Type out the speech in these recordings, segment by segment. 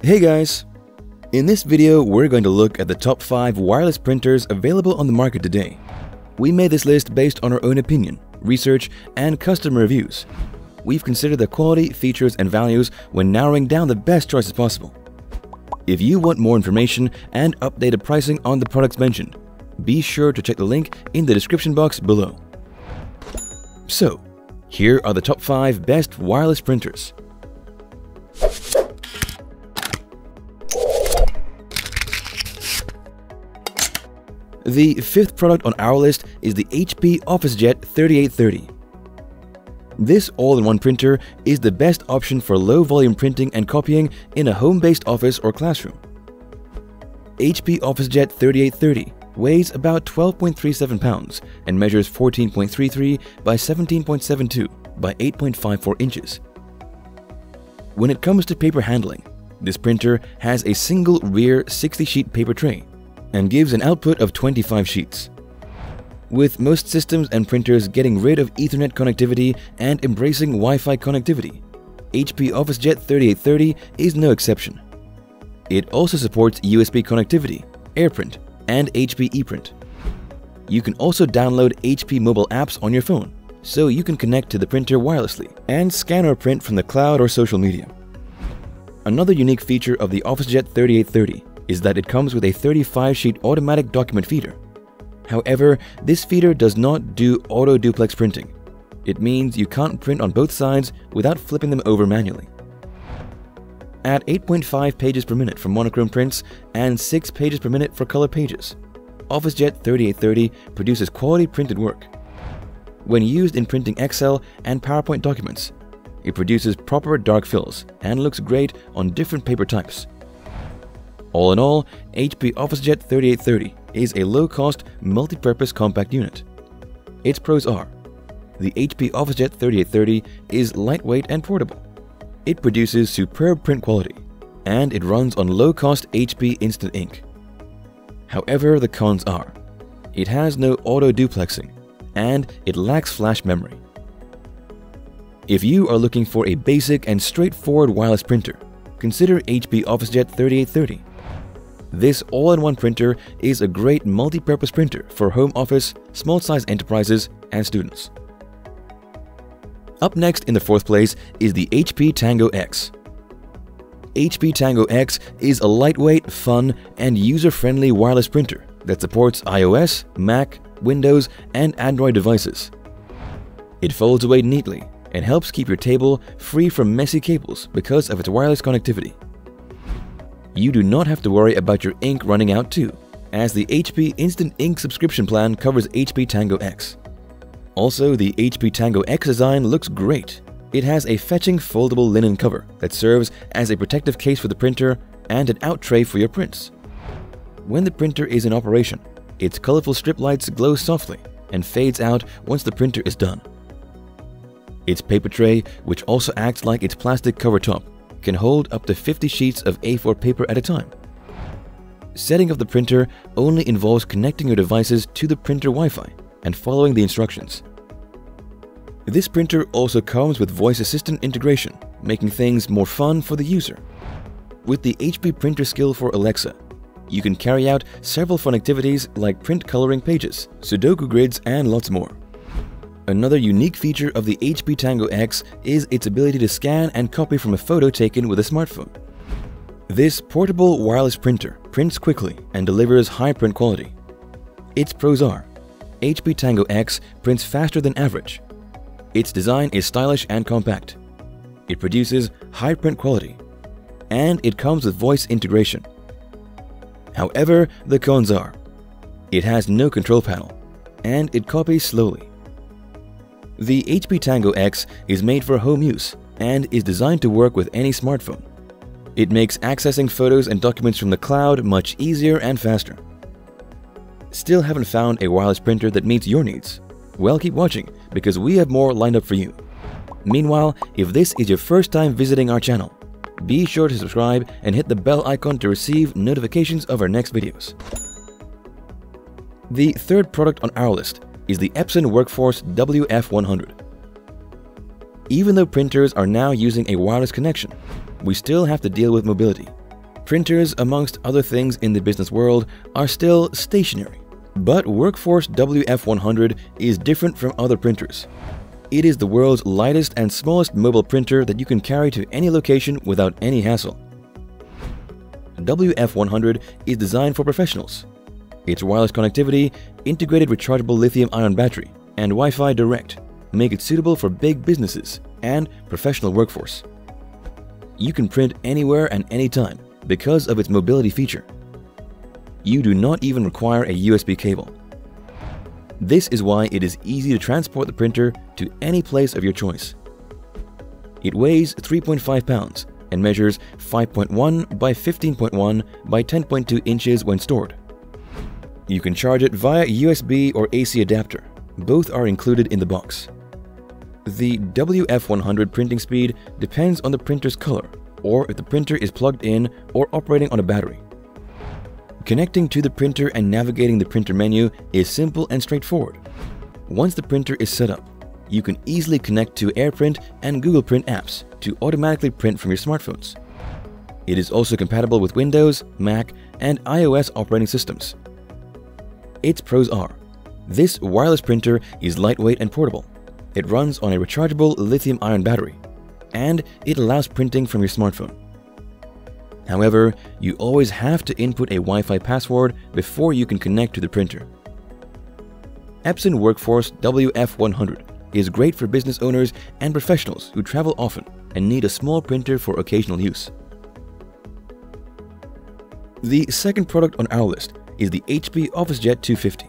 Hey guys! In this video, we're going to look at the top 5 wireless printers available on the market today. We made this list based on our own opinion, research, and customer reviews. We've considered the quality, features, and values when narrowing down the best choices possible. If you want more information and updated pricing on the products mentioned, be sure to check the link in the description box below. So, here are the top 5 best wireless printers. The fifth product on our list is the HP OfficeJet 3830. This all-in-one printer is the best option for low-volume printing and copying in a home-based office or classroom. HP OfficeJet 3830 weighs about 12.37 pounds and measures 14.33 by 17.72 by 8.54 inches. When it comes to paper handling, this printer has a single rear 60-sheet paper tray and gives an output of 25 sheets. With most systems and printers getting rid of Ethernet connectivity and embracing Wi-Fi connectivity, HP OfficeJet 3830 is no exception. It also supports USB connectivity, AirPrint, and HP ePrint. You can also download HP mobile apps on your phone, so you can connect to the printer wirelessly and scan or print from the cloud or social media. Another unique feature of the OfficeJet 3830 is that it comes with a 35-sheet automatic document feeder. However, this feeder does not do auto-duplex printing. It means you can't print on both sides without flipping them over manually. At 8.5 pages per minute for monochrome prints and 6 pages per minute for color pages, OfficeJet 3830 produces quality printed work. When used in printing Excel and PowerPoint documents, it produces proper dark fills and looks great on different paper types. All in all, HP OfficeJet 3830 is a low-cost, multi-purpose compact unit. Its pros are the HP OfficeJet 3830 is lightweight and portable. It produces superb print quality, and it runs on low-cost HP Instant Ink. However, the cons are it has no auto-duplexing, and it lacks flash memory. If you are looking for a basic and straightforward wireless printer, consider HP OfficeJet 3830. This all-in-one printer is a great multi-purpose printer for home office, small-size enterprises, and students. Up next in the fourth place is the HP Tango X. HP Tango X is a lightweight, fun, and user-friendly wireless printer that supports iOS, Mac, Windows, and Android devices. It folds away neatly and helps keep your table free from messy cables because of its wireless connectivity you do not have to worry about your ink running out too, as the HP Instant Ink subscription plan covers HP Tango X. Also, the HP Tango X design looks great. It has a fetching foldable linen cover that serves as a protective case for the printer and an out tray for your prints. When the printer is in operation, its colorful strip lights glow softly and fades out once the printer is done. Its paper tray, which also acts like its plastic cover top, can hold up to 50 sheets of A4 paper at a time. Setting up the printer only involves connecting your devices to the printer Wi-Fi and following the instructions. This printer also comes with voice assistant integration, making things more fun for the user. With the HP Printer Skill for Alexa, you can carry out several fun activities like print coloring pages, Sudoku grids, and lots more. Another unique feature of the HP Tango X is its ability to scan and copy from a photo taken with a smartphone. This portable wireless printer prints quickly and delivers high print quality. Its pros are HP Tango X prints faster than average. Its design is stylish and compact. It produces high print quality. And it comes with voice integration. However, the cons are it has no control panel and it copies slowly. The HP Tango X is made for home use and is designed to work with any smartphone. It makes accessing photos and documents from the cloud much easier and faster. Still haven't found a wireless printer that meets your needs? Well, keep watching because we have more lined up for you. Meanwhile, if this is your first time visiting our channel, be sure to subscribe and hit the bell icon to receive notifications of our next videos. The third product on our list is the Epson Workforce WF100. Even though printers are now using a wireless connection, we still have to deal with mobility, Printers, amongst other things in the business world, are still stationary. But Workforce WF100 is different from other printers. It is the world's lightest and smallest mobile printer that you can carry to any location without any hassle. WF100 is designed for professionals. Its wireless connectivity, integrated rechargeable lithium-ion battery, and Wi-Fi Direct make it suitable for big businesses and professional workforce. You can print anywhere and anytime because of its mobility feature. You do not even require a USB cable. This is why it is easy to transport the printer to any place of your choice. It weighs 3.5 pounds and measures 5.1 by 15.1 by 10.2 inches when stored. You can charge it via USB or AC adapter. Both are included in the box. The WF100 printing speed depends on the printer's color or if the printer is plugged in or operating on a battery. Connecting to the printer and navigating the printer menu is simple and straightforward. Once the printer is set up, you can easily connect to AirPrint and Google Print apps to automatically print from your smartphones. It is also compatible with Windows, Mac, and iOS operating systems. Its pros are this wireless printer is lightweight and portable. It runs on a rechargeable lithium-ion battery, and it allows printing from your smartphone. However, you always have to input a Wi-Fi password before you can connect to the printer. Epson Workforce WF100 is great for business owners and professionals who travel often and need a small printer for occasional use. The second product on our list is the HP OfficeJet 250.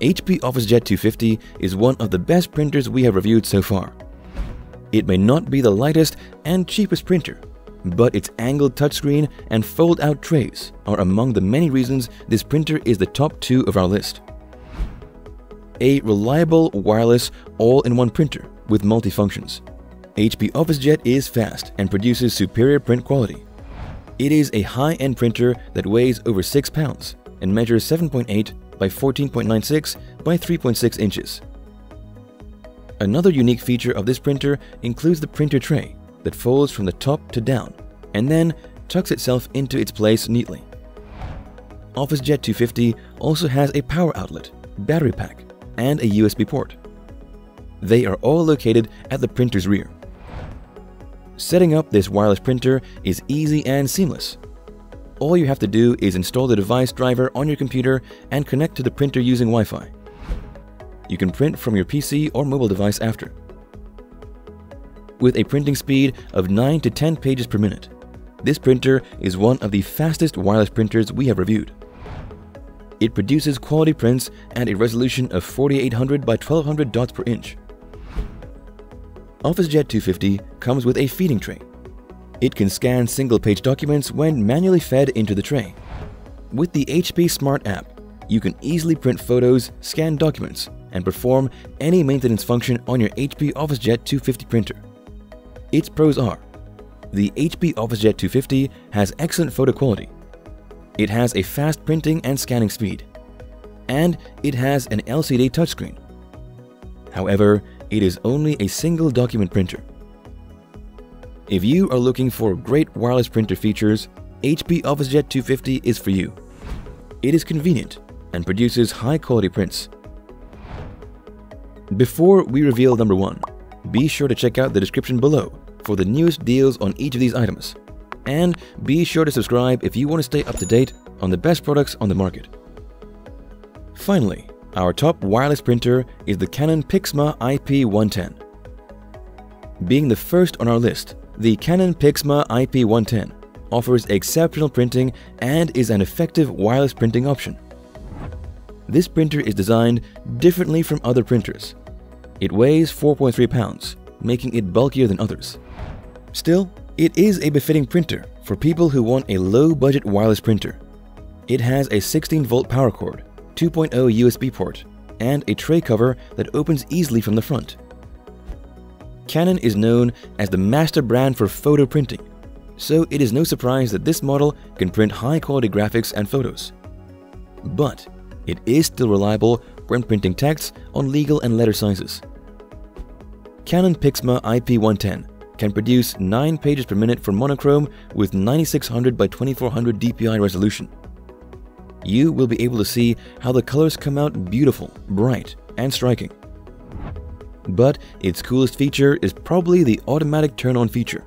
HP OfficeJet 250 is one of the best printers we have reviewed so far. It may not be the lightest and cheapest printer, but its angled touchscreen and fold-out trays are among the many reasons this printer is the top two of our list. A reliable wireless all-in-one printer with multifunctions. HP OfficeJet is fast and produces superior print quality. It is a high-end printer that weighs over 6 pounds and measures 7.8 by 14.96 by 3.6 inches. Another unique feature of this printer includes the printer tray, that folds from the top to down and then tucks itself into its place neatly. OfficeJet 250 also has a power outlet, battery pack, and a USB port. They are all located at the printer's rear. Setting up this wireless printer is easy and seamless. All you have to do is install the device driver on your computer and connect to the printer using Wi-Fi. You can print from your PC or mobile device after with a printing speed of 9 to 10 pages per minute. This printer is one of the fastest wireless printers we have reviewed. It produces quality prints at a resolution of 4800 by 1200 dots per inch. OfficeJet 250 comes with a feeding tray. It can scan single-page documents when manually fed into the tray. With the HP Smart app, you can easily print photos, scan documents, and perform any maintenance function on your HP OfficeJet 250 printer. Its pros are the HP OfficeJet 250 has excellent photo quality. It has a fast printing and scanning speed. And it has an LCD touchscreen. However, it is only a single document printer. If you are looking for great wireless printer features, HP OfficeJet 250 is for you. It is convenient and produces high quality prints. Before we reveal number 1, be sure to check out the description below for the newest deals on each of these items. And be sure to subscribe if you want to stay up to date on the best products on the market. Finally, our top wireless printer is the Canon PIXMA IP110. Being the first on our list, the Canon PIXMA IP110 offers exceptional printing and is an effective wireless printing option. This printer is designed differently from other printers it weighs 4.3 pounds, making it bulkier than others. Still, it is a befitting printer for people who want a low-budget wireless printer. It has a 16-volt power cord, 2.0 USB port, and a tray cover that opens easily from the front. Canon is known as the master brand for photo printing, so it is no surprise that this model can print high-quality graphics and photos. But it is still reliable when printing text on legal and letter sizes. Canon PIXMA IP110 can produce 9 pages per minute for monochrome with 9600 by 2400 DPI resolution. You will be able to see how the colors come out beautiful, bright, and striking. But its coolest feature is probably the automatic turn-on feature.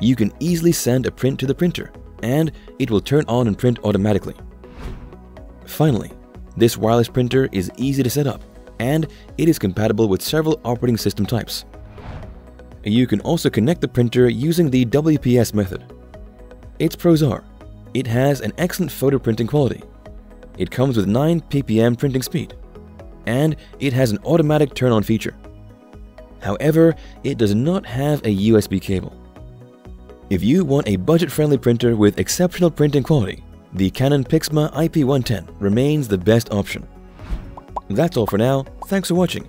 You can easily send a print to the printer, and it will turn on and print automatically. Finally, this wireless printer is easy to set up, and it is compatible with several operating system types. You can also connect the printer using the WPS method. Its pros are, it has an excellent photo printing quality, it comes with 9 ppm printing speed, and it has an automatic turn-on feature. However, it does not have a USB cable. If you want a budget-friendly printer with exceptional printing quality, the Canon Pixma IP110 remains the best option. That's all for now, thanks for watching.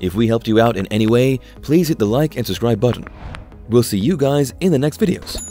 If we helped you out in any way, please hit the like and subscribe button. We'll see you guys in the next videos.